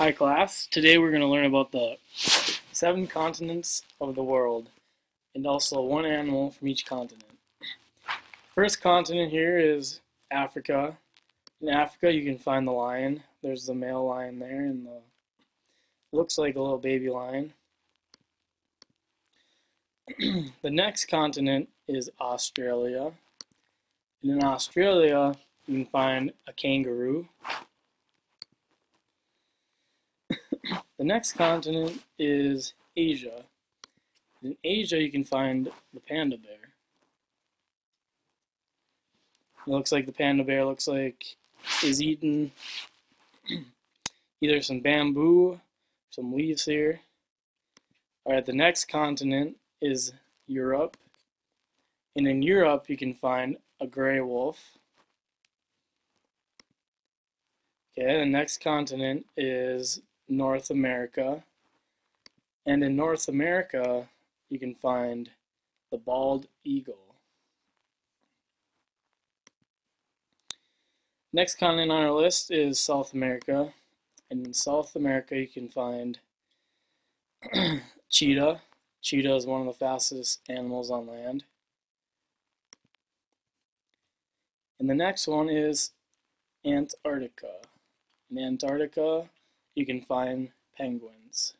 Hi class, today we're going to learn about the seven continents of the world and also one animal from each continent. First continent here is Africa. In Africa you can find the lion. There's the male lion there and the looks like a little baby lion. the next continent is Australia. And in Australia you can find a kangaroo. The next continent is Asia. In Asia, you can find the panda bear. It looks like the panda bear looks like is eating either some bamboo, some leaves here. Alright, the next continent is Europe. And in Europe, you can find a gray wolf. Okay, the next continent is North America. And in North America, you can find the bald eagle. Next continent on our list is South America. And in South America, you can find cheetah. Cheetah is one of the fastest animals on land. And the next one is Antarctica. In Antarctica, you can find penguins.